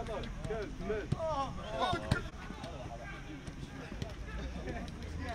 Come on, go, move.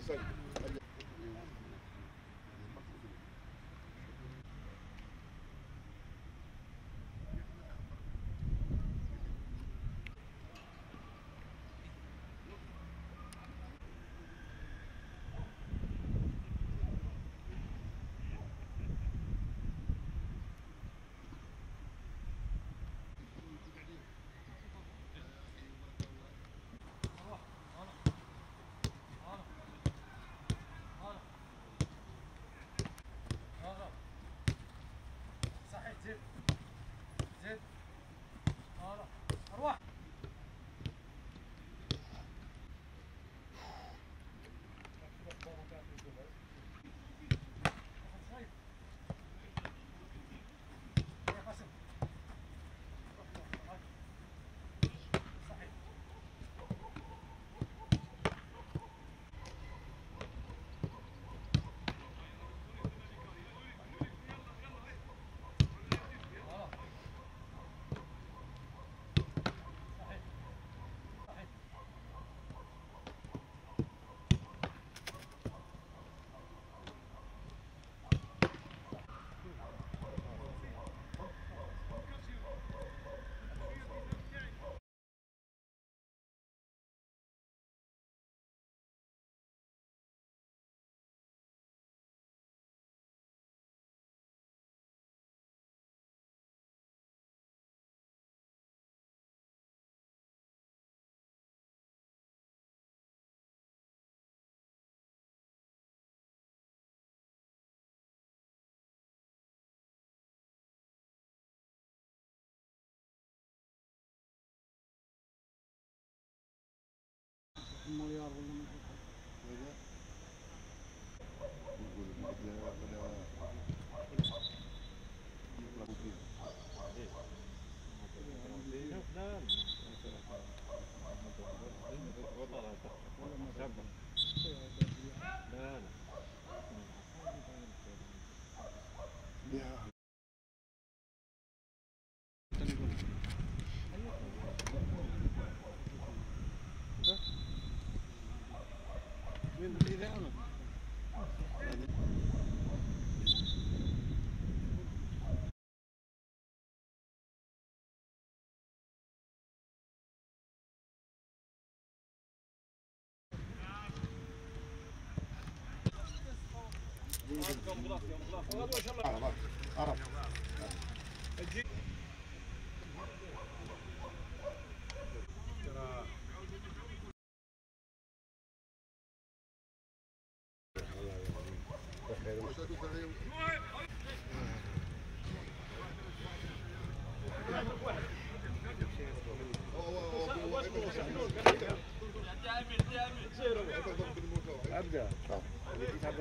be like. Z Z المليار ولا من من الإذاعة Arap. Arap. أبدأ عبد